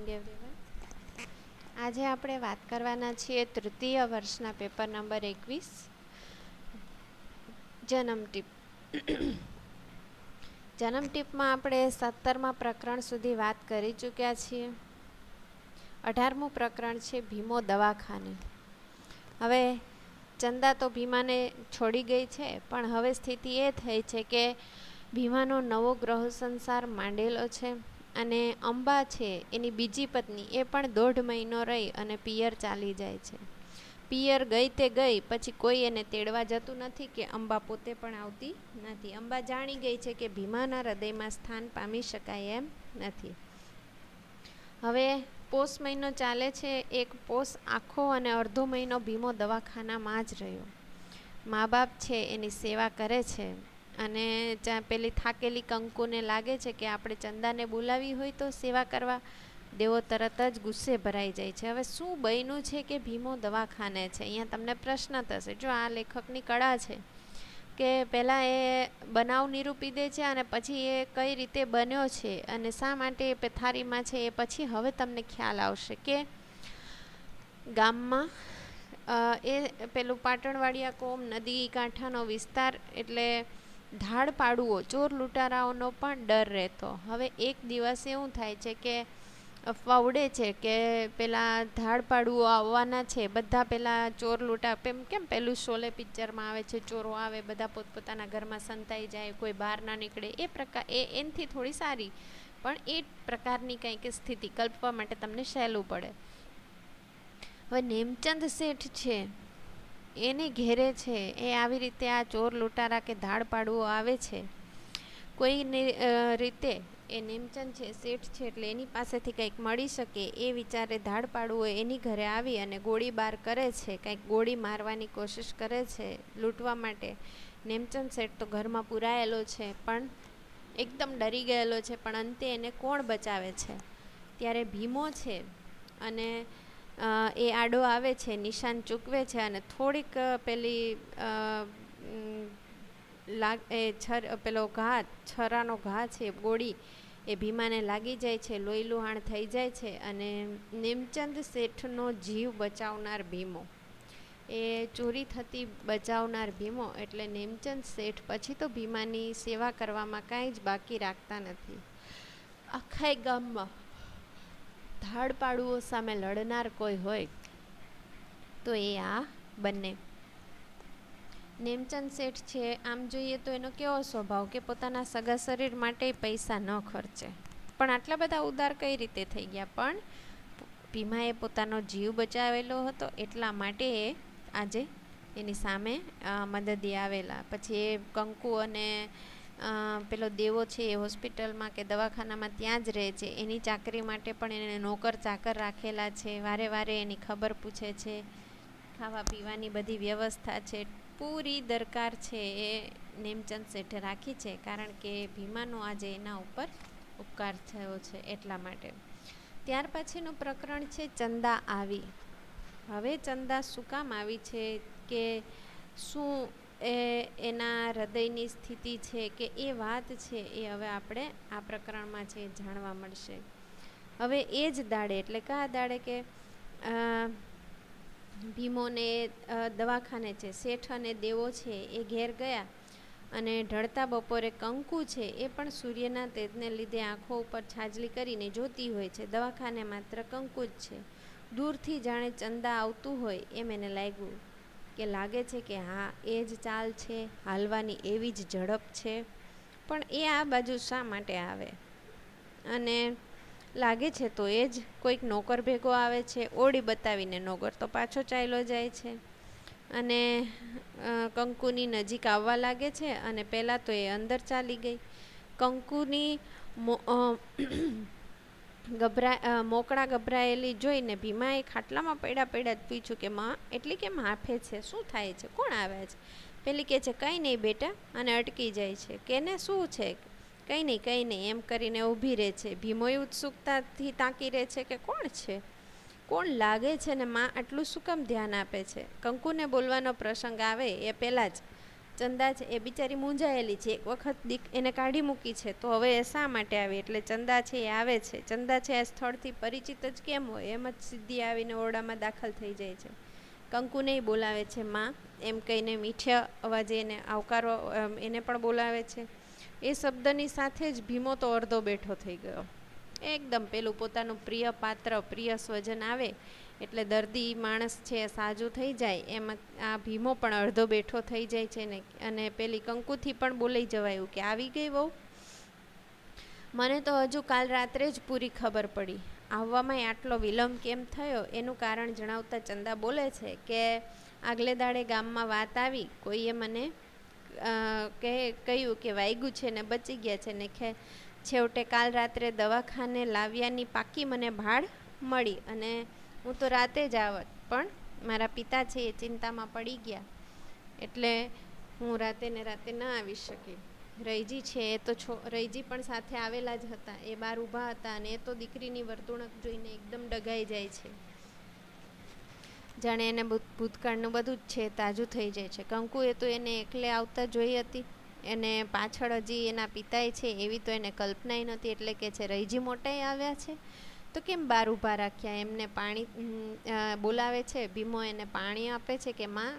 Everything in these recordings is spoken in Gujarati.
મોર્નિંગ એવરીવન આજે આપણે વાત કરવાના છીએ તૃતીય વર્ષના પેપર નંબર એકવીસ, જન્મ ટીપ. આપણે સત્તરમાં પ્રકરણ સુધી વાત કરી ચૂક્યા છીએ. અઢારમું પ્રકરણ છે ભીમો દવાખાને. હવે ચંદા તો ભીમાને છોડી ગઈ છે, પણ હવે સ્થિતિ એ થઈ છે કે ભીમાનો નવો ગ્રહ સંસાર માંડેલો છે. અને અંબા છે, એની બીજી પત્ની, એ પણ દોઢ મહિનો રહી અને પિયર ચાલી જાય છે. પિયર ગઈ તે ગઈ, પછી કોઈ એને તેડવા જતું નથી કે અંબા પોતે પણ આવતી નથી. અંબા જાણી ગઈ છે કે ભીમાના હૃદયમાં સ્થાન પામી શકાય એમ નથી. હવે પોષ મહિનો ચાલે છે, એક પોષ આખો અને અડધો મહિનો ભીમો દવાખાનામાં જ રહ્યો. મા બાપ છે, એની સેવા કરે છે. અને જ્યાં પેલી થાકેલી કંકુને લાગે છે કે આપણે ચંદાને બોલાવી હોય તો સેવા કરવા, દેવો તરત જ ગુસ્સે ભરાઈ જાય છે. હવે શું બન્યું છે કે ભીમો દવાખાને છે? અહીંયા તમને પ્રશ્ન થશે. જો આ લેખકની કળા છે કે પહેલાં એ બનાવ નિરૂપી દે છે અને પછી એ કઈ રીતે બન્યો છે અને શા માટે એ પથારીમાં છે એ પછી હવે તમને ખ્યાલ આવશે કે ગામમાં એ પેલું પાટણવાડિયા કોમ નદી કાંઠાનો વિસ્તાર એટલે ધાડ પાડવો, ચોર લૂંટારાઓનો પણ ડર રહેતો. હવે એક દિવસ એવું થાય છે કે અફવા ઉડે છે કે પેલા ધાડ પાડવો આવવાના છે, બધા પેલા ચોર લૂંટા કેમ પેલું શોલે પિક્ચરમાં આવે છે, ચોરો આવે, બધા પોતપોતાના ઘરમાં સંતાઈ જાય, કોઈ બહાર ના નીકળે, એ પ્રકાર એ એનથી થોડી સારી. પણ એ પ્રકારની કંઈક સ્થિતિ કલ્પવા માટે તમને સહેલું પડે. હવે નેમચંદ શેઠ છે. એને ઘેરે છે, એ આવી રીતે આ ચોર લૂંટારા કે ધાડ પાડવો આવે છે. કોઈ રીતે એ નેમચંદ છે, શેઠ છે, એટલે એની પાસેથી કંઈક મળી શકે એ વિચારે ધાડ પાડવો એની ઘરે આવી અને ગોળીબાર કરે છે, કંઈક ગોળી મારવાની કોશિશ કરે છે લૂંટવા માટે. નેમચંદ શેઠ તો ઘરમાં પુરાયેલો છે, પણ એકદમ ડરી ગયેલો છે, પણ અંતે એને કોણ બચાવે છે? ત્યારે ભીમો છે અને એ આડો આવે છે, નિશાન ચૂકવે છે અને થોડીક પેલી લાગ, એ છર પેલો ઘા, છરાનો ઘા છે, ગોળી, એ ભીમાને લાગી જાય છે, લોહી લુહાણ થઈ જાય છે અને નિમચંદ શેઠનો જીવ બચાવનાર ભીમો. એ ચોરી થતી બચાવનાર ભીમો એટલે નેમચંદ શેઠ પછી તો ભીમાની સેવા કરવામાં કાંઈ જ બાકી રાખતા નથી. આખા ગામમાં ધાડ પાડુઓ સામે લડનાર કોઈ હોય, તો એ આ બંને. નેમચંદ શેઠ છે, આમ જોઈએ તો એનો કેવો સ્વભાવ કે પોતાના સગા શરીર માટે પૈસા ન ખર્ચે. પણ આટલા બધા ઉદાર કઈ રીતે થઈ ગયા? પણ ભીમાએ પોતાનો જીવ બચાવેલો હતો, એટલા માટે એ આજે એની સામે મદદી આવેલા. પછી એ કંકુ અને પેલો દેવો છે એ હોસ્પિટલમાં કે દવાખાનામાં ત્યાં જ રહે છે. એની ચાકરી માટે પણ એને નોકર ચાકર રાખેલા છે. વારે વારે એની ખબર પૂછે છે. ખાવા પીવાની બધી વ્યવસ્થા છે. પૂરી દરકાર છે એ નેમચંદ શેઠે રાખી છે કારણ કે ભીમાનો આજે એના ઉપર ઉપકાર થયો છે એટલા માટે. ત્યાર પછીનું પ્રકરણ છે ચંદા આવી. હવે ચંદા શું કામ આવી છે કે શું એ એના હૃદયની સ્થિતિ છે કે એ વાત છે એ હવે આપણે આ પ્રકરણમાં છે જાણવા મળશે. હવે એ જ દાડે, એટલે કયા દાડે કે ભીમોને દવાખાને છે, શેઠ અને દેવો છે એ ઘેર ગયા અને ઢળતા બપોરે કંકુ છે એ પણ સૂર્યના તેજને લીધે આંખો ઉપર છાજલી કરીને જોતી હોય છે. દવાખાને માત્ર કંકુ જ છે. દૂરથી જાણે ચંદા આવતું હોય એમ એને લાગ્યું. કે લાગે છે કે હા, એ જ ચાલ છે, હાલવાની એવી જ ઝડપ છે. પણ એ આ બાજુ શા માટે આવે? અને લાગે છે તો એ જ કોઈક નોકર ભેગો આવે છે ઓળી બતાવીને નોકર તો પાછો ચાલ્યો જાય છે. અને કંકુની નજીક આવવા લાગે છે અને પહેલાં તો એ અંદર ચાલી ગઈ. કંકુની ગભરા મોકળા ગભરાયેલી જોઈને ભીમાએ ખાટલામાં પડ્યા પડ્યા જ પૂછ્યું કે, માં, એટલી કેમ હાફે છે? શું થાય છે? કોણ આવે છે? પેલી કહે છે, કંઈ નહીં બેટા. અને અટકી જાય છે કેને શું છે? કંઈ નહીં કંઈ નહીં. એમ કરીને ઊભી રહે છે. ભીમોય ઉત્સુકતાથી તાંકી રહે છે કે, કોણ છે? કોણ લાગે છે ને માં? આટલું શું કામ ધ્યાન આપે છે? કંકુને બોલવાનો પ્રસંગ આવે એ પહેલાં જ ચંદા છે, એ બિચારી મૂંઝાયેલી છે. એક વખત દીક એને કાઢી મૂકી છે, તો હવે એ શા માટે આવી? એટલે ચંદા છે, એ આવે છે. ચંદા છે, એ સ્થળથી પરિચિત જ કેમ હોય? એમ જ સીધી આવીને ઓરડામાં દાખલ થઈ જાય છે. કંકુને બોલાવે છે માં. એમ કહીને મીઠ્યા અવાજે એને આવકારો એને પણ બોલાવે છે. એ શબ્દની સાથે જ ભીમો તો અડધો બેઠો થઈ ગયો. એકદમ પેલું પોતાનું પ્રિય પાત્ર, પ્રિય સ્વજન આવે. એટલે દર્દી માણસ છે, સાજો થઈ જાય, એમ આ ભીમો પણ અડધો બેઠો થઈ જાય છે ને, અને પેલી કંકુથી પણ બોલાઈ જવાયું કે, આવી ગઈ બહુ મને તો હજુ કાલ રાત્રે જ પૂરી ખબર પડી. આવવામાં આટલો વિલંબ કેમ થયો? એનું કારણ જણાવતા ચંદા બોલે છે કે, આગલે દાડે ગામમાં વાત આવી, કોઈએ મને કહે, કહ્યું કે વાગ્યું છે ને બચી ગયા છે ને ખે છેવટે કાલ રાત્રે દવાખાને લાવ્યાની પાકી મને ભાડ મળી અને હું તો રાતે જ આવત, પણ મારા પિતા છે એ ચિંતામાં પડી ગયા. એટલે હું રાતે ને રાતે ન આવી શકી. રૈજી છે એ તો છો રૈજી પણ સાથે આવેલા જ હતા. એ બહાર ઊભા હતા અને એ તો દીકરીની વર્તુણક જોઈને એકદમ ડગાઈ જાય છે. જાણે એને ભૂતકાળનું બધું જ છે, તાજું થઈ જાય છે. કંકુએ તો એને એકલે આવતા જોઈ હતી. એને પાછળ હજી એના પિતાએ છે, એવી તો એને કલ્પનાય નહોતી. એટલે કે છે રૈજી મોટાઈ આવ્યા છે? તો કેમ બહાર ઊભા રાખ્યા? એમને પાણી બોલાવે છે, ભીમો એને પાણી આપે છે કે માં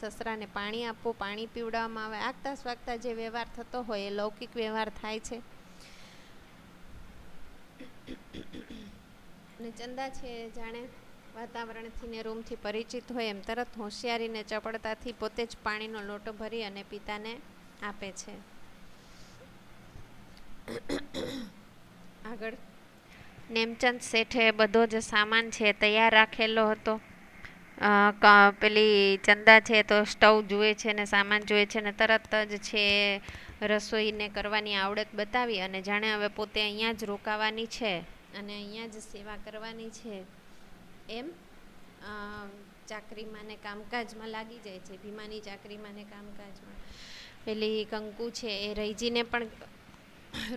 સસરાને પાણી આપો, પાણી પીવડાવવામાં આવે. આગતા સ્વાગતા જે વ્યવહાર થતો હોય એ લૌકિક વ્યવહાર થાય છે. અને ચંદા છે જાણે વાતાવરણથી ને રૂમથી પરિચિત હોય એમ તરત હોશિયારીને ચપળતાથી પોતે જ પાણીનો લોટો ભરી અને પિતાને આપે છે. આગળ નેમચંદ શેઠે બધો જ સામાન છે તૈયાર રાખેલો હતો. પેલી ચંદા છે તો સ્ટવ જુએ છે ને સામાન જુએ છે ને તરત જ છે રસોઈને કરવાની આવડત બતાવી અને જાણે હવે પોતે અહીંયા જ રોકાવાની છે અને અહીંયા જ સેવા કરવાની છે. એમ ચાકરીમાં ને કામકાજમાં લાગી જાય છે, ભીમાની ચાકરીમાં ને કામકાજમાં. પેલી કંકુ છે એ રહીજીને પણ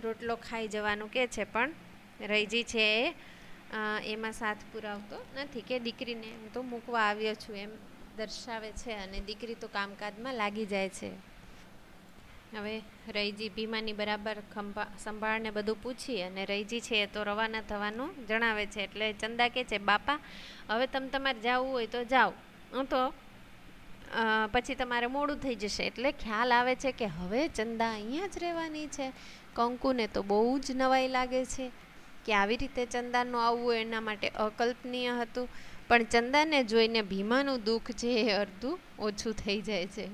રોટલો ખાઈ જવાનું કે છે પણ રૈજી છે. એમાં સાથ પુરાવતો નથી કે દીકરીને હું તો મૂકવા આવ્યો છું એમ દર્શાવે છે અને દીકરી તો કામકાજમાં લાગી જાય છે. હવે રૈજી ભીમાની બરાબર ખંભા, સંભાળને બધું પૂછી અને રૈજી છે એ તો રવાના થવાનું જણાવે છે. એટલે ચંદા કહે છે, બાપા, હવે તમે તમારે જવું હોય તો જાઓ. હું તો પછી તમારે મોડું થઈ જશે. એટલે ખ્યાલ આવે છે કે હવે ચંદા અહીંયા જ રહેવાની છે. કંકુને તો બહુ જ નવાઈ લાગે છે. કે આવી રીતે ચંદાનું આવવું એના માટે અકલ્પનીય હતું, પણ ચંદાને જોઈને ભીમાનું દુઃખ છે એ અડધું ઓછું થઈ જાય છે.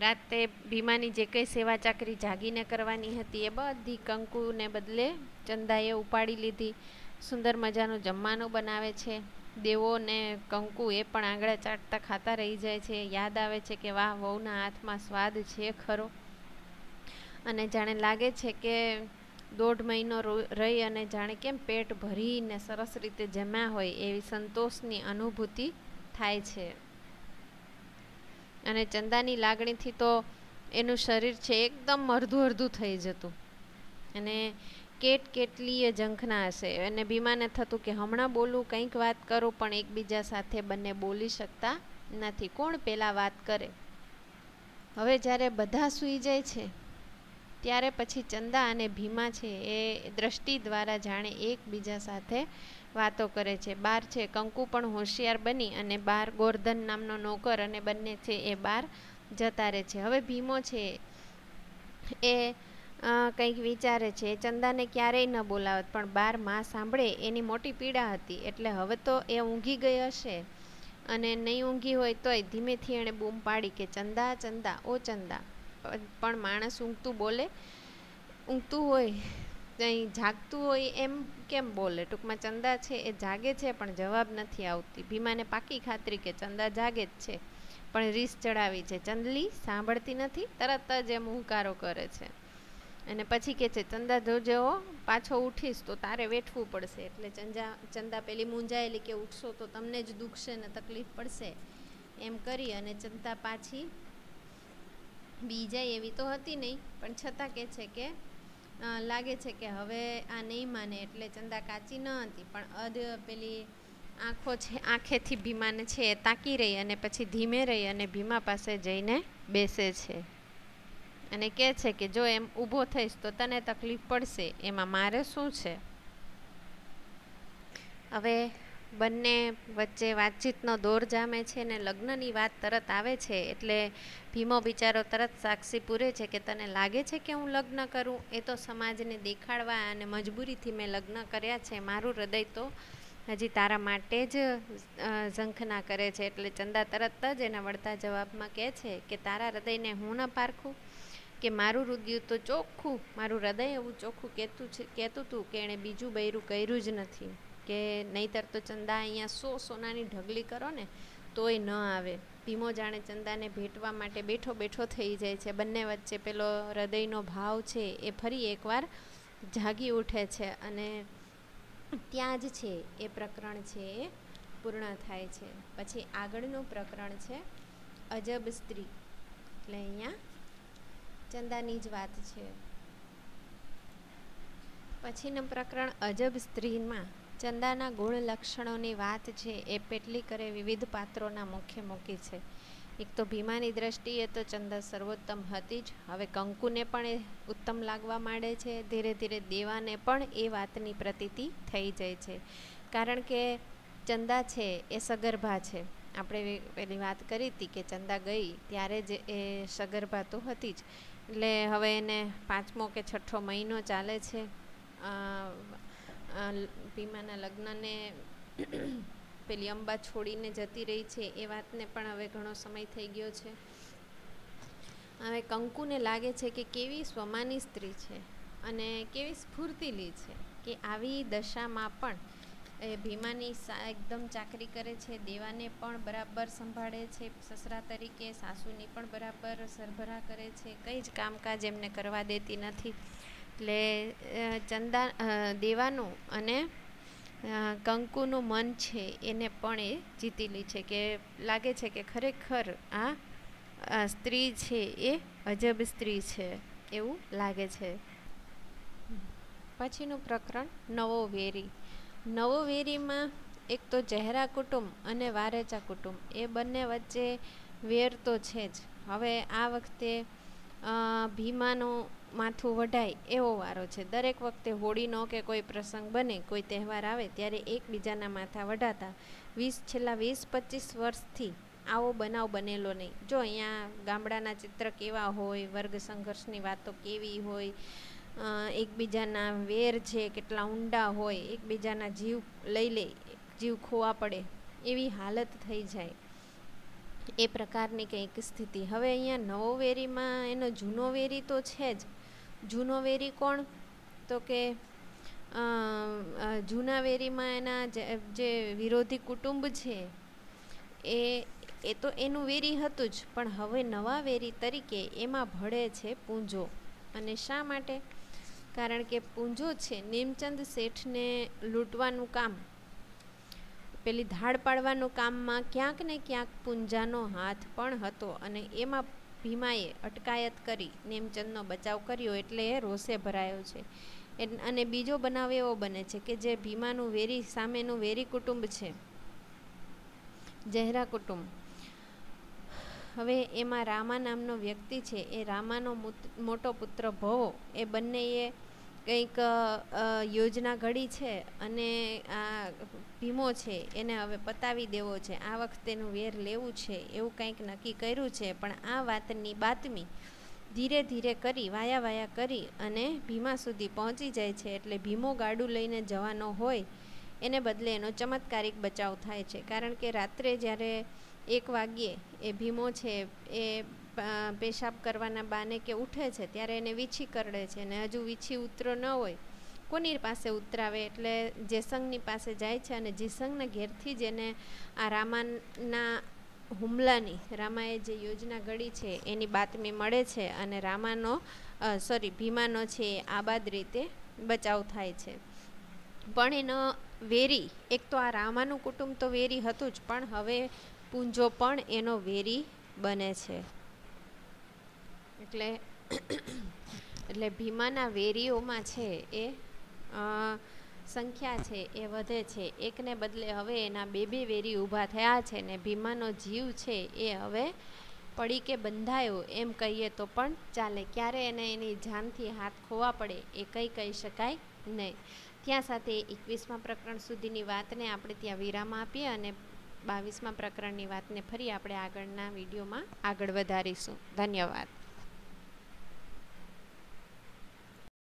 રાતે ભીમાની જે કંઈ સેવા ચાકરી જાગીને કરવાની હતી એ બધી કંકુને બદલે ચંદાએ ઉપાડી લીધી. સુંદર મજાનું જમવાનું બનાવે છે. દેવોને કંકુ એ પણ આંગળા ચાટતા ખાતા રહી જાય છે. યાદ આવે છે કે વાહ, વહુના હાથમાં સ્વાદ છે ખરો. અને જાણે લાગે છે કે દોઢ મહિનો રહી અને જાણે કેમ પેટ ભરીને સરસ રીતે જમ્યા હોય એવી સંતોષની અનુભૂતિ થાય છે. અને ચંદાની લાગણીથી તો એનું શરીર છે એકદમ અડધું અડધું થઈ જતું. અને કેટ કેટલીય ઝંખના હશે. અને ભીમાને થતું કે હમણાં બોલું, કંઈક વાત કરું, પણ એકબીજા સાથે બંને બોલી શકતા નથી. કોણ પહેલાં વાત કરે? હવે જ્યારે બધા સૂઈ જાય છે ત્યારે પછી ચંદા અને ભીમા છે એ દ્રષ્ટિ દ્વારા જાણે એકબીજા સાથે વાતો કરે છે. બાર છે, કંકુ પણ હોશિયાર બની અને બાર ગોરધન નામનો નોકર અને બંને છે એ બાર જતા રહે છે. હવે ભીમો છે એ કંઈક વિચારે છે. ચંદાને ક્યારેય ન બોલાવત, પણ બારમાં સાંભળે એની મોટી પીડા હતી. એટલે હવે તો એ ઊંઘી ગઈ હશે અને નહીં ઊંઘી હોય તોય ધીમેથી એણે બૂમ પાડી કે, ચંદા ચંદા, ઓ ચંદા. પણ માણસ ઊંઘતું બોલે, ઊંઘતું હોય, કંઈ જાગતું હોય એમ કેમ બોલે? ટૂંકમાં ચંદા છે, એ જાગે છે, પણ જવાબ નથી આવતી. ભીમાને પાકી ખાતરી કે ચંદા જાગે જ છે, પણ રીસ ચડાવી છે. ચંદલી સાંભળતી નથી, તરત જ એમ હુંકારો કરે છે. અને પછી કે છે, ચંદા જોજો પાછો ઉઠીશ, તો તારે વેઠવું પડશે. એટલે ચંદા ચંદા પેલી મૂંઝાયેલી કે ઉઠશો તો તમને જ દુખશે ને તકલીફ પડશે, એમ કરી અને ચંદા પાછી બી જાય એવી તો હતી નહીં, પણ છતાં કે છે કે લાગે છે કે હવે આ નહીં માને એટલે ચંદા કાચી ન હતી, પણ અધ પેલી આંખો છે, આંખેથી ભીમાને છે એ તાકી રહી અને પછી ધીમે રહી અને ભીમા પાસે જઈને બેસે છે. અને કહે છે કે જો એમ ઊભો થઈશ તો તને તકલીફ પડશે, એમાં મારે શું છે? હવે બંને વચ્ચે વાતચીતનો દોર જામે છે ને લગ્નની વાત તરત આવે છે, એટલે ભીમો બિચારો તરત સાક્ષી પૂરે છે કે તને લાગે છે કે હું લગ્ન કરું? એ તો સમાજને દેખાડવા અને મજબૂરીથી મેં લગ્ન કર્યા છે. મારું હૃદય તો હજી તારા માટે જ ઝંખના કરે છે. એટલે ચંદા તરત જ એના વળતા જવાબમાં કહે છે કે તારા હૃદયને હું ન પારખું? કે મારું હૃદય તો ચોખ્ખું, મારું હૃદય એવું ચોખ્ખું કહેતું છે, કહેતું હતું કે એણે બીજું બૈરું કર્યું જ નથી. કે નહીંતર તો ચંદા અહીંયા સો સોનાની ઢગલી કરો ને, તોય ન આવે. ભીમો જાણે ચંદાને ભેટવા માટે બેઠો બેઠો થઈ જાય છે. બંને વચ્ચે પેલો હૃદયનો ભાવ છે એ ફરી એકવાર જાગી ઉઠે છે અને ત્યાં જ છે. એ પ્રકરણ છે એ પૂર્ણ થાય છે. પછી આગળનું પ્રકરણ છે અજબ સ્ત્રી. એટલે અહીંયા ચંદાની જ વાત છે. પછીનું પ્રકરણ અજબ સ્ત્રીમાં. ચંદાના ગુણ લક્ષણોની વાત છે એ પેટલી કરે વિવિધ પાત્રોના મુખ્ય મૂકી છે. એક તો ભીમાની દ્રષ્ટિએ તો ચંદા સર્વોત્તમ હતી જ. હવે કંકુને પણ એ ઉત્તમ લાગવા માંડે છે. ધીરે ધીરે દેવાને પણ એ વાતની પ્રતીતિ થઈ જાય છે. કારણ કે ચંદા છે એ સગર્ભા છે. આપણે પેલી વાત કરી હતી કે ચંદા ગઈ ત્યારે જ એ સગર્ભા તો હતી જ. એટલે હવે એને પાંચમો કે છઠ્ઠો મહિનો ચાલે છે. ભીમાના લગ્નને પેલી અંબા છોડીને જતી રહી છે, એ વાતને પણ હવે ઘણો સમય થઈ ગયો છે. હવે કંકુને લાગે છે કે કેવી સ્વમાની સ્ત્રી છે અને કેવી સ્ફૂર્તિલી છે કે આવી દશામાં પણ એ ભીમાની એકદમ ચાકરી કરે છે, દેવાને પણ બરાબર સંભાળે છે, સસરા તરીકે, સાસુની પણ બરાબર સરભરા કરે છે, કંઈ જ કામકાજ એમને કરવા દેતી નથી. એટલે ચંદા દેવાનું અને કંકુનું મન છે એને પણ એ જીતી છે કે લાગે છે કે ખરેખર આ સ્ત્રી છે એ અજબ સ્ત્રી છે એવું લાગે છે. પછીનું પ્રકરણ, નવો વેરી. નવો વેરીમાં એક તો ચહેરા કુટુંબ અને વારેચા કુટુંબ. એ બંને વચ્ચે વેર તો છે જ. હવે આ વખતે ભીમાનું માથું વઢાય એવો વારો છે. દરેક વખતે હોળીનો કે કોઈ પ્રસંગ બને, કોઈ તહેવાર આવે ત્યારે એકબીજાના માથા વઢાતા. વીસ, છેલ્લા વીસ, પચીસ વર્ષથી આવો બનાવ બનેલો નહીં. જો અહીંયા ગામડાના ચિત્ર કેવા હોય, વર્ગ સંઘર્ષની વાતો કેવી હોય એકબીજાના વેર છે, કેટલા ઊંડા હોય, એકબીજાના જીવ લઈ લે, જીવ ખોવા પડે એવી હાલત થઈ જાય. એ પ્રકારની કંઈક સ્થિતિ. હવે અહીંયા નવો વેરીમાં, એનો જૂનો વેરી તો છે જ. જૂનો વેરી કોણ? તો કે જૂના વેરીમાં એના જે વિરોધી કુટુંબ છે, એ એ તો એનું વેરી હતું જ. પણ હવે નવા વેરી તરીકે એમાં ભળે છે પૂંજો. અને શા માટે? કારણ કે પૂંજો છે. નીમચંદ શેઠને લૂંટવાનું કામ. પેલી ધાડ પાડવાનું કામમાં ક્યાંક ને ક્યાંક પૂંજાનો હાથ પણ હતો અને એમાં ભીમાએ અટકાયત કરી નેમચંદનો બચાવ કર્યો એટલે એ રોષે ભરાયો છે. અને બીજો બનાવ એવો બને છે કે જે ભીમાનું વેરી, સામેનું વેરી કુટુંબ છે. જહેરા કુટુંબ. હવે એમાં રામા નામનો વ્યક્તિ છે. એ રામાનો મોટો પુત્ર ભવો. એ બંનેએ કંઈક યોજના ઘડી છે અને આ ભીમો છે એને હવે પતાવી દેવો છે. આ વખતેનું વેર લેવું છે એવું કંઈક નક્કી કર્યું છે. પણ આ વાતની બાતમી ધીરે ધીરે કરી, વાયા વાયા કરી અને ભીમા સુધી પહોંચી જાય છે. એટલે ભીમો ગાડું લઈને જવાનો હોય એને બદલે એનો ચમત્કારિક બચાવ થાય છે. કારણ કે રાત્રે જ્યારે એક વાગ્યે એ ભીમો છે એ પેશાબ કરવાના બાને કે ઉઠે છે, ત્યારે એને વીછી કરડે છે અને હજુ વીછી ઉતરો ન હોય. કોની પાસે ઉતરાવે એટલે જેસંગની પાસે જાય છે અને જેસંગના ઘેરથી જ એને આ રામાના હુમલાની, રામાએ જે યોજના ઘડી છે, એની બાતમી મળે છે અને રામાનો સોરી, ભીમાનો છે એ આબાદ રીતે બચાવ થાય છે. પણ એનો વેરી, એક તો આ રામાનું કુટુંબ તો વેરી હતું જ, પણ હવે પૂંજો પણ એનો વેરી બને છે. એટલે એટલે ભીમાના વેરીઓમાં છે એ સંખ્યા છે એ વધે છે. એકને બદલે હવે એના બે બે વેરી ઊભા થયા છે ને ભીમાનો જીવ છે એ હવે પડી કે બંધાયો એમ કહીએ તો પણ ચાલે. ક્યારે એને એની જાનથી હાથ ખોવા પડે એ કંઈ કહી શકાય નહીં. ત્યાં સાથે એકવીસમા પ્રકરણ સુધીની વાતને આપણે ત્યાં વિરામ આપીએ અને બાવીસમા પ્રકરણની વાતને ફરી આપણે આગળના વિડીયોમાં આગળ વધારીશું. ધન્યવાદ.